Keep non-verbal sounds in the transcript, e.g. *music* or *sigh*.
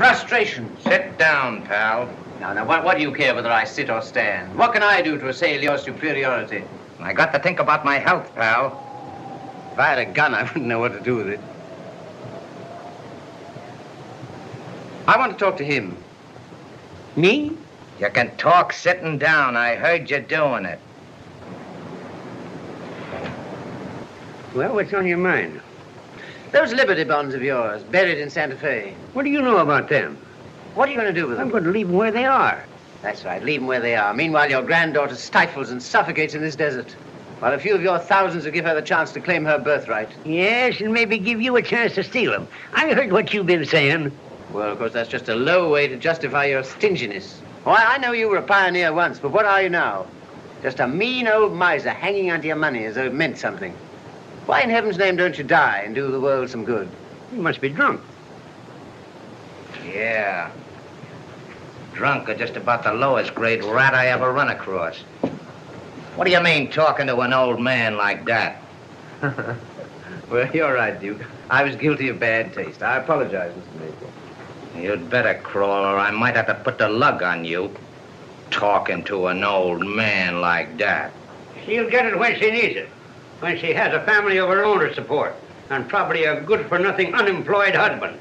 frustration. Sit down, pal. Now, now, what, what do you care whether I sit or stand? What can I do to assail your superiority? I got to think about my health, pal. If I had a gun, I wouldn't know what to do with it. I want to talk to him. Me? You can talk sitting down. I heard you doing it. Well, what's on your mind? Those Liberty bonds of yours, buried in Santa Fe. What do you know about them? What are you going to do with them? I'm going to leave them where they are. That's right, leave them where they are. Meanwhile, your granddaughter stifles and suffocates in this desert. While a few of your thousands will give her the chance to claim her birthright. Yes, and maybe give you a chance to steal them. I heard what you've been saying. Well, of course, that's just a low way to justify your stinginess. Why, I know you were a pioneer once, but what are you now? Just a mean old miser hanging onto your money as though it meant something. Why in heaven's name don't you die and do the world some good? You must be drunk. Yeah. Drunk or just about the lowest grade rat I ever run across. What do you mean talking to an old man like that? *laughs* well, you're right, Duke. I was guilty of bad taste. I apologize, Mr. Maple. You'd better crawl, or I might have to put the lug on you. Talking to an old man like that. She'll get it when she needs it. When she has a family of her own to support. And probably a good for nothing unemployed husband.